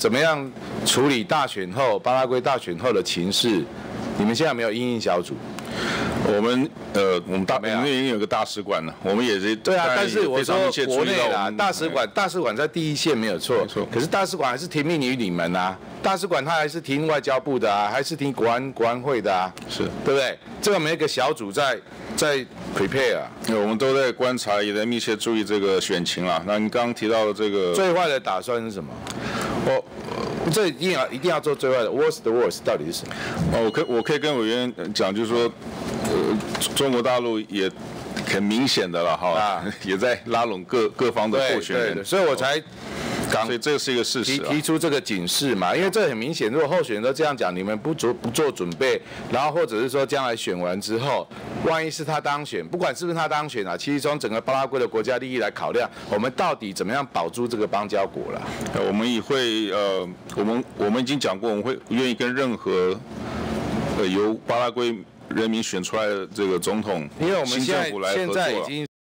怎么样处理大选后巴拉圭大选后的情势？你们现在没有应应小组？我们呃，我们大我们已经有个大使馆了，我们也是对啊。但是我说国内啦，大使馆大使馆在第一线没有错，错。可是大使馆还是听命于你们啊，大使馆他还是听外交部的啊，还是听国安国安会的啊，是对不对？这个每一个小组在在 prepare 啊，我们都在观察，也在密切注意这个选情啊。那你刚刚提到的这个最坏的打算是什么？我。这一定要一定要做最坏的，worst worst 到底是什么？哦，我可我可以跟委员讲，就是说，呃，中国大陆也很明显的了哈，也在拉拢各各方的候选人，所以我才。所以这是一个事实。提提出这个警示嘛，因为这很明显，如果候选人都这样讲，你们不做不做准备，然后或者是说将来选完之后，万一是他当选，不管是不是他当选啊，其实从整个巴拉圭的国家利益来考量，我们到底怎么样保住这个邦交国了？我们也会呃，我们我们已经讲过，我们会愿意跟任何呃由巴拉圭人民选出来的这个总统，因为我们新政府来合作。